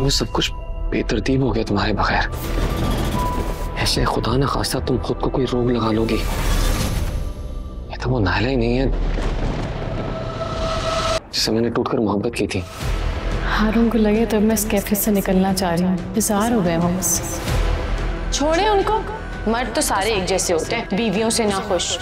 में सब कुछ बेतरतीब हो गया तुम्हारे बगैर। ऐसे खुदा न खासा तुम खुद को कोई रोग लगा लोगी। ये तो वो नाला ही नहीं है। जिसे मैंने टूटकर मोहब्बत की थी। हारून को लगे तो मैं इस कैफ़े से निकलना चाह रही हूँ। बेजार हो गए वो छोड़े उनको। मर्द तो सारे एक जैसे होते हैं। बीवियों से ना खुश।